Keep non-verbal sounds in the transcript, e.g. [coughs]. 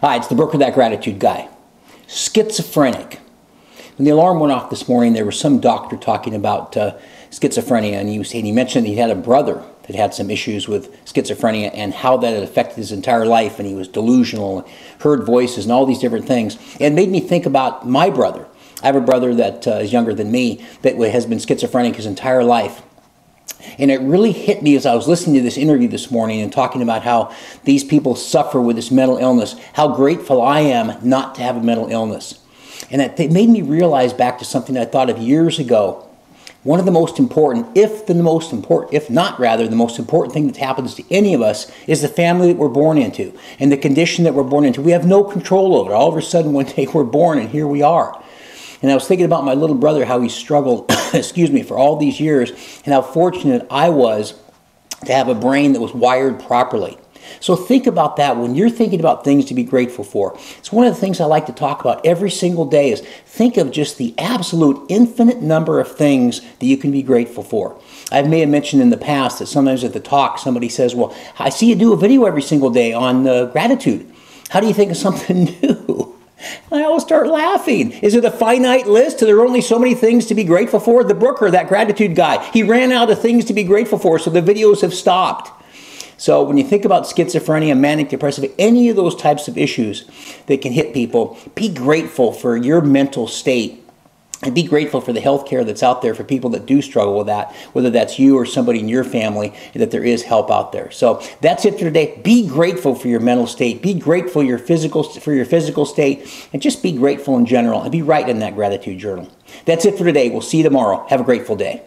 Hi, it's the Brooker That Gratitude guy. Schizophrenic. When the alarm went off this morning, there was some doctor talking about uh, schizophrenia, and he, was, and he mentioned he had a brother that had some issues with schizophrenia and how that had affected his entire life, and he was delusional, and heard voices, and all these different things. It made me think about my brother. I have a brother that uh, is younger than me that has been schizophrenic his entire life. And it really hit me as I was listening to this interview this morning and talking about how these people suffer with this mental illness, how grateful I am not to have a mental illness. And that it made me realize back to something I thought of years ago. One of the most important, if the most important, if not rather, the most important thing that happens to any of us is the family that we're born into and the condition that we're born into. We have no control over it. All of a sudden, one day [laughs] we're born and here we are. And I was thinking about my little brother, how he struggled, [coughs] excuse me, for all these years, and how fortunate I was to have a brain that was wired properly. So think about that when you're thinking about things to be grateful for. It's one of the things I like to talk about every single day is think of just the absolute infinite number of things that you can be grateful for. I may have mentioned in the past that sometimes at the talk somebody says, well, I see you do a video every single day on uh, gratitude. How do you think of something [laughs] new? I always start laughing. Is it a finite list? Are there only so many things to be grateful for? The Brooker, that gratitude guy, he ran out of things to be grateful for, so the videos have stopped. So when you think about schizophrenia, manic depressive, any of those types of issues that can hit people, be grateful for your mental state and be grateful for the health care that's out there for people that do struggle with that, whether that's you or somebody in your family, that there is help out there. So that's it for today. Be grateful for your mental state. Be grateful your physical for your physical state, and just be grateful in general. And be right in that gratitude journal. That's it for today. We'll see you tomorrow. Have a grateful day.